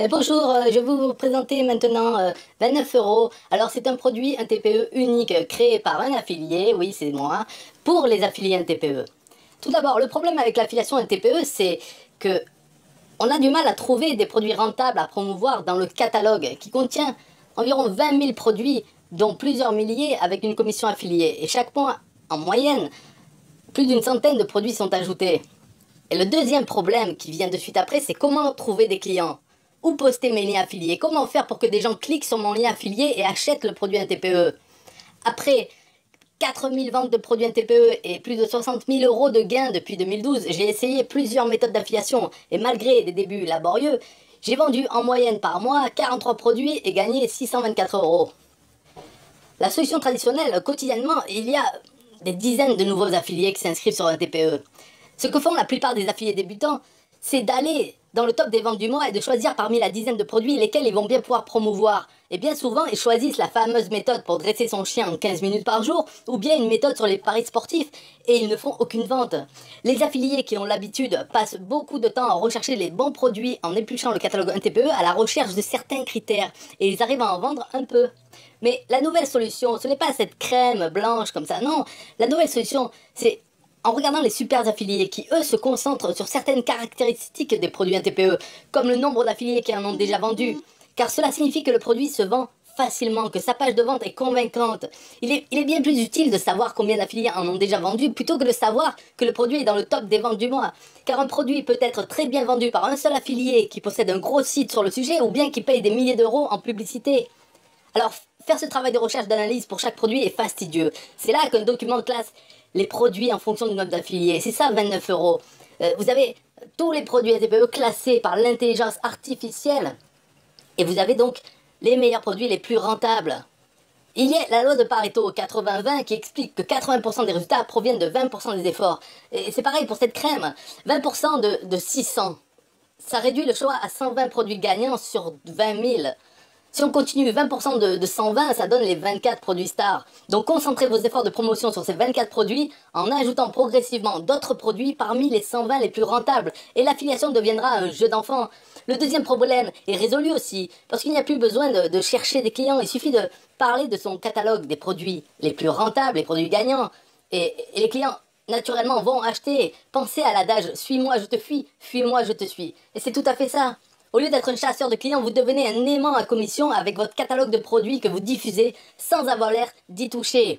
Euh, bonjour, euh, je vais vous présenter maintenant 29 euh, euros. Alors c'est un produit, un TPE unique créé par un affilié, oui c'est moi, pour les affiliés un TPE. Tout d'abord, le problème avec l'affiliation un TPE, c'est que on a du mal à trouver des produits rentables à promouvoir dans le catalogue qui contient environ 20 000 produits, dont plusieurs milliers avec une commission affiliée. Et chaque mois, en moyenne, plus d'une centaine de produits sont ajoutés. Et le deuxième problème qui vient de suite après, c'est comment trouver des clients. Où poster mes liens affiliés? Comment faire pour que des gens cliquent sur mon lien affilié et achètent le produit TPE Après 4000 ventes de produits TPE et plus de 60 000 euros de gains depuis 2012, j'ai essayé plusieurs méthodes d'affiliation et malgré des débuts laborieux, j'ai vendu en moyenne par mois 43 produits et gagné 624 euros. La solution traditionnelle, quotidiennement, il y a des dizaines de nouveaux affiliés qui s'inscrivent sur un TPE. Ce que font la plupart des affiliés débutants, c'est d'aller dans le top des ventes du mois et de choisir parmi la dizaine de produits lesquels ils vont bien pouvoir promouvoir. Et bien souvent, ils choisissent la fameuse méthode pour dresser son chien en 15 minutes par jour, ou bien une méthode sur les paris sportifs, et ils ne font aucune vente. Les affiliés qui ont l'habitude passent beaucoup de temps à rechercher les bons produits en épluchant le catalogue NTPE à la recherche de certains critères, et ils arrivent à en vendre un peu. Mais la nouvelle solution, ce n'est pas cette crème blanche comme ça, non. La nouvelle solution, c'est en regardant les super affiliés qui, eux, se concentrent sur certaines caractéristiques des produits TPE, comme le nombre d'affiliés qui en ont déjà vendu, car cela signifie que le produit se vend facilement, que sa page de vente est convaincante. Il est, il est bien plus utile de savoir combien d'affiliés en ont déjà vendu plutôt que de savoir que le produit est dans le top des ventes du mois. Car un produit peut être très bien vendu par un seul affilié qui possède un gros site sur le sujet ou bien qui paye des milliers d'euros en publicité. Alors, faire ce travail de recherche d'analyse pour chaque produit est fastidieux. C'est là qu'un document de classe les produits en fonction du nombre d'affiliés. C'est ça 29 euros. Euh, vous avez tous les produits ATPE classés par l'intelligence artificielle. Et vous avez donc les meilleurs produits les plus rentables. Il y a la loi de Pareto 80-20 qui explique que 80% des résultats proviennent de 20% des efforts. Et c'est pareil pour cette crème. 20% de, de 600. Ça réduit le choix à 120 produits gagnants sur 20 000. Si on continue 20% de, 120, ça donne les 24 produits stars. Donc concentrez vos efforts de promotion sur ces 24 produits en ajoutant progressivement d'autres produits parmi les 120 les plus rentables. Et l'affiliation deviendra un jeu d'enfant. Le deuxième problème est résolu aussi, parce qu'il n'y a plus besoin de, chercher des clients. Il suffit de parler de son catalogue des produits les plus rentables, les produits gagnants. et, et les clients naturellement vont acheter. Pensez à l'adage suis-moi, je te fuis, fuis-moi, je te suis. Et c'est tout à fait ça. Au lieu d'être un chasseur de clients, vous devenez un aimant à commission avec votre catalogue de produits que vous diffusez sans avoir l'air d'y toucher.